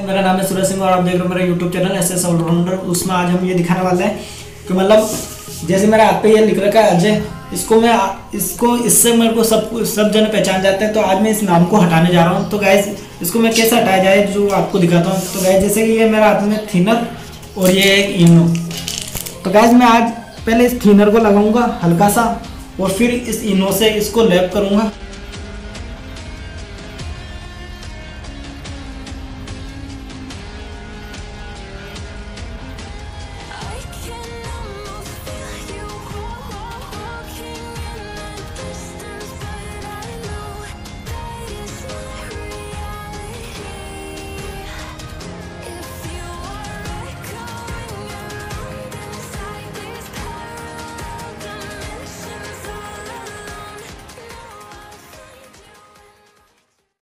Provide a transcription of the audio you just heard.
मेरा नाम है सूरज सिंह और आप देख रहे हो मेरा YouTube channel S S allrounder उसमें आज हम ये दिखाने वाले हैं कि मतलब जैसे मेरे हाथ पे ये लिख रखा है अजय, इसको मैं इसको इससे मेरे को सब सब जन पहचान जाते हैं तो आज मैं इस नाम को हटाने जा रहा हूँ। तो गैस इसको मैं कैसे हटाया जाए जो आपको दिखाता हूँ? तो गैस जैसे कि ये मेरे हाथ में थिनर और ये एक इनो। तो गैस मैं आज पहले इस थिनर को लगाऊँगा हल्का सा। और फिर इस इनो से इसको लैप करूँगा।